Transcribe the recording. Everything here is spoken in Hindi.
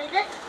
with back